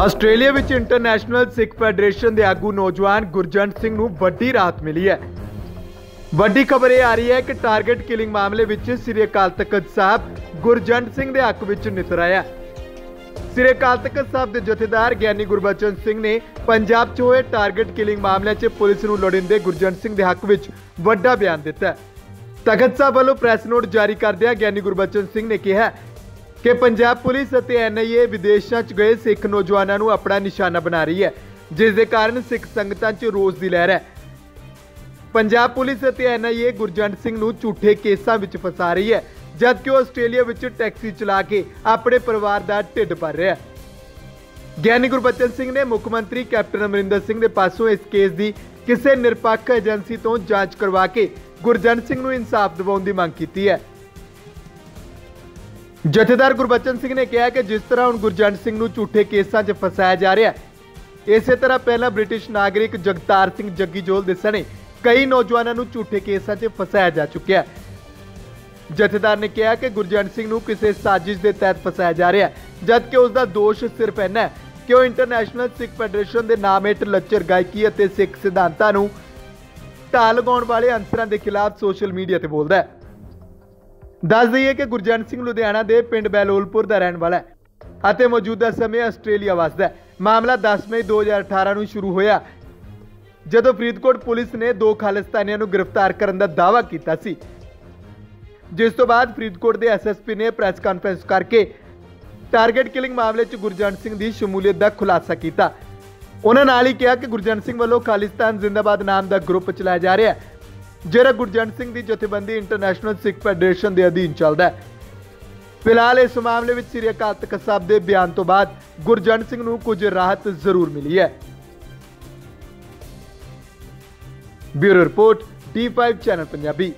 Australia ਵਿੱਚ international ਸਿੱਖ federation ਦੇ ਆਗੂ ਨੌਜਵਾਨ ਗੁਰਜੰਟ ਸਿੰਘ ਨੂੰ ਵੱਡੀ ਰਾਹਤ ਮਿਲੀ ਹੈ। ਵੱਡੀ ਖਬਰ ਇਹ ਆ ਰਹੀ ਹੈ ਕਿ ਟਾਰਗੇਟ ਕਿਲਿੰਗ ਮਾਮਲੇ ਵਿੱਚ ਸ੍ਰੀ ਅਕਾਲ ਤਖਤ ਸਾਹਿਬ ਗੁਰਜੰਟ ਸਿੰਘ ਦੇ ਹੱਕ ਵਿੱਚ ਨਿਤਰ ਆਇਆ ਸ੍ਰੀ ਅਕਾਲ ਤਖਤ ਸਾਹਿਬ ਦੇ ਜਥੇਦਾਰ ਗਿਆਨੀ ਗੁਰਬਚਨ ਸਿੰਘ ਨੇ ਪੰਜਾਬ 'ਚ ਹੋਏ ਟਾਰਗੇਟ ਕਿਲਿੰਗ ਮਾਮਲੇ 'ਚ ਪੁਲਿਸ ਨੂੰ ਲੋੜੀਂਦੇ ਗੁਰਜੰਟ ਸਿੰਘ ਦੇ ਹੱਕ ਵਿੱਚ ਵੱਡਾ ਬਿਆਨ ਦਿੱਤਾ ਤਖਤ ਸਾਹਿਬ ਵੱਲੋਂ ਪ੍ਰੈਸ ਨੋਟ ਜਾਰੀ ਕਰਦਿਆਂ ਗਿਆਨੀ ਗੁਰਬਚਨ ਸਿੰਘ ਨੇ ਕਿਹਾ ਕਿ ਪੰਜਾਬ ਪੁਲਿਸ ਅਤੇ ਐਨਆਈਏ ਵਿਦੇਸ਼ਾਂ 'ਚ ਗਏ ਸਿੱਖ ਨੌਜਵਾਨਾਂ ਨੂੰ ਆਪਣਾ ਨਿਸ਼ਾਨਾ ਬਣਾ ਰਹੀ ਹੈ, ਜਿਸ ਦੇ ਕਾਰਨ ਸਿੱਖ ਸੰਗਤਾਂ 'ਚ ਰੋਸ ਦੀ ਲਹਿਰ ਹੈ। ਪੰਜਾਬ ਪੁਲਿਸ ਅਤੇ ਐਨਆਈਏ ਗੁਰਜੰਟ ਸਿੰਘ ਨੂੰ ਝੂਠੇ ਕੇਸਾਂ ਵਿੱਚ ਫਸਾ ਰਹੀ ਹੈ, ਜਦਕਿ ਉਹ ਆਸਟ੍ਰੇਲੀਆ ਵਿੱਚ ਟੈਕਸੀ ਚਲਾ ਕੇ ਆਪਣੇ ਪਰਿਵਾਰ ਦਾ ਢਿੱਡ ਭਰ ਰਿਹਾ ਹੈ। ਗਿਆਨੀ ਗੁਰਬਚਨ ਸਿੰਘ ਨੇ ਮੁੱਖ ਮੰਤਰੀ ਕੈਪਟਨ ਅਮਰਿੰਦਰ ਸਿੰਘ ਦੇ ਪਾਸੋਂ ਇਸ ਕੇਸ ਦੀ ਕਿਸੇ ਨਿਰਪੱਖ ਏਜੰਸੀ ਤੋਂ ਜਾਂਚ ਕਰਵਾ ਕੇ ਗੁਰਜੰਟ ਸਿੰਘ ਨੂੰ ਇਨਸਾਫ ਦਿਵਾਉਣ ਦੀ ਮੰਗ ਕੀਤੀ ਹੈ। ਜਥੇਦਾਰ ਗੁਰਬਚਨ ਸਿੰਘ ਨੇ ਕਿਹਾ ਕਿ ਜਿਸ ਤਰ੍ਹਾਂ ਹੁਣ ਗੁਰਜੰਟ ਸਿੰਘ ਨੂੰ ਝੂਠੇ ਕੇਸਾਂ 'ਚ ਫਸਾਇਆ ਜਾ ਰਿਹਾ ਹੈ, ਇਸੇ ਤਰ੍ਹਾਂ ਪਹਿਲਾਂ ਬ੍ਰਿਟਿਸ਼ ਨਾਗਰਿਕ ਜਗਤਾਰ ਸਿੰਘ ਜੱਗੀ ਜੋਲ ਦੇ ਸਣੇ ਕਈ ਨੌਜਵਾਨਾਂ ਨੂੰ ਝੂਠੇ ਕੇਸਾਂ 'ਚ ਫਸਾਇਆ ਜਾ ਚੁੱਕਿਆ ਹੈ। ਜਥੇਦਾਰ ਨੇ ਕਿਹਾ ਕਿ ਗੁਰਜੰਟ ਸਿੰਘ ਨੂੰ ਕਿਸੇ ਸਾਜ਼ਿਸ਼ ਦੇ ਤਹਿਤ ਫਸਾਇਆ ਜਾ ਰਿਹਾ ਹੈ, ਜਦਕਿ ਉਸ ਦਾ ਦੋਸ਼ ਸਿਰਫ ਇੰਨਾ ਹੈ ਕਿ ਉਹ ਇੰਟਰਨੈਸ਼ਨਲ ਸਿੱਖ ਫੈਡਰੇਸ਼ਨ ਦੇ ਨਾਮ ਹੇਠ ਲੱਚਰ ਗਾਇਕੀ ਅਤੇ ਸਿੱਖ ਸਿਧਾਂਤਾਂ ਨੂੰ ਢਾਲ ਲਗਾਉਣ ਵਾਲੇ ਅੰਸਰਾਂ ਦੇ ਖਿਲਾਫ ਸੋਸ਼ਲ ਮੀਡੀਆ ਤੇ ਬੋਲਦਾ ਹੈ। ਦੱਸ ਦਈਏ ਕਿ ਗੁਰਜੰਟ ਸਿੰਘ ਲੁਧਿਆਣਾ ਦੇ ਪਿੰਡ ਬੈਲੋਲਪੁਰ ਦਾ ਰਹਿਣ ਵਾਲਾ ਹੈ ਅਤੇ ਮੌਜੂਦਾ ਸਮੇਂ ਆਸਟ੍ਰੇਲੀਆ ਵਸਦਾ ਹੈ। ਮਾਮਲਾ 10 ਮਈ 2018 ਨੂੰ ਸ਼ੁਰੂ ਹੋਇਆ। ਜਦੋਂ ਫਰੀਦਕੋਟ ਪੁਲਿਸ ਨੇ ਦੋ ਖਾਲਿਸਤਾਨੀਆਂ ਨੂੰ ਗ੍ਰਿਫਤਾਰ ਕਰਨ ਦਾ ਦਾਅਵਾ ਕੀਤਾ ਸੀ। ਜਿਸ ਤੋਂ ਬਾਅਦ ਫਰੀਦਕੋਟ ਦੇ ਐਸਐਸਪੀ ਨੇ ਪ੍ਰੈਸ ਕਾਨਫਰੰਸ ਕਰਕੇ ਟਾਰਗੇਟ ਕਿਲਿੰਗ ਮਾਮਲੇ 'ਚ ਗੁਰਜੰਟ ਸਿੰਘ ਦੀ ਸ਼ਮੂਲੀਅਤ ਦਾ ਖੁਲਾਸਾ ਕੀਤਾ। ਉਹਨਾਂ ਨਾਲ ਹੀ ਕਿਹਾ ਕਿ ਗੁਰਜੰਟ ਸਿੰਘ ਵੱਲੋਂ ਖਾਲਿਸਤਾਨ ਜ਼ਿੰਦਾਬਾਦ ਨਾਮ ਦਾ ਗਰੁੱਪ ਚਲਾਇਆ ਜਾ ਰਿਹਾ ਹੈ। ਜਿਹੜਾ ਗੁਰਜੰਟ ਸਿੰਘ ਦੀ ਜਥੇਬੰਦੀ ਇੰਟਰਨੈਸ਼ਨਲ ਸਿੱਖ ਫੈਡਰੇਸ਼ਨ ਦੇ ਅਧੀਨ ਚੱਲਦਾ ਹੈ। ਫਿਲਹਾਲ ਇਸ ਮਾਮਲੇ ਵਿੱਚ ਸ੍ਰੀ ਅਕਾਲ ਤਖਤ ਸਾਹਿਬ ਦੇ ਬਿਆਨ ਤੋਂ ਬਾਅਦ ਗੁਰਜੰਟ ਸਿੰਘ ਨੂੰ ਕੁਝ ਰਾਹਤ ਜ਼ਰੂਰ ਮਿਲੀ ਹੈ। Bureau report T five channel Punjabi.